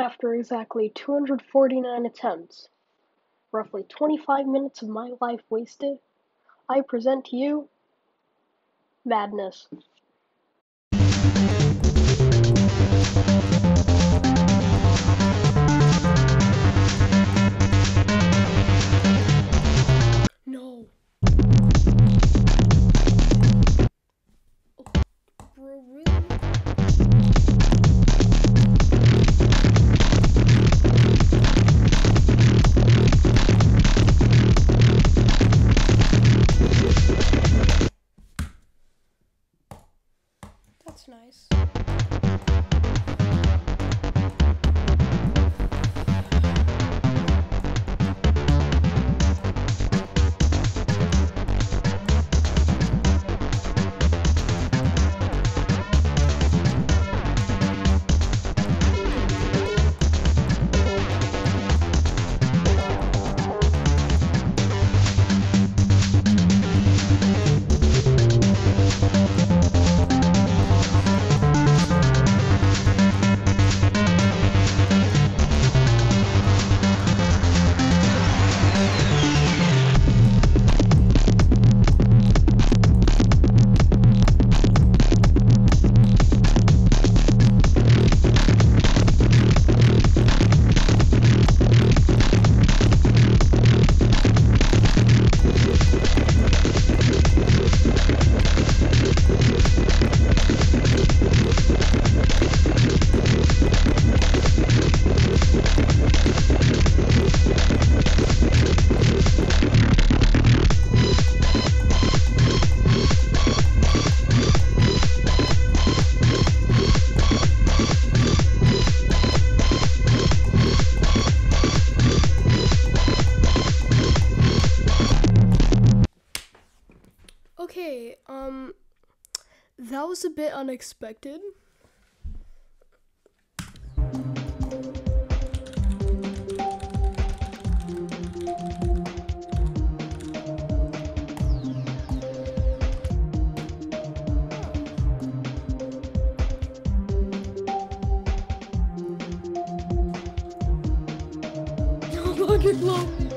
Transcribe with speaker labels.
Speaker 1: After exactly 249 attempts, roughly 25 minutes of my life wasted, I present to you Madness. That's nice. Okay, um, that was a bit unexpected. Bucket blow.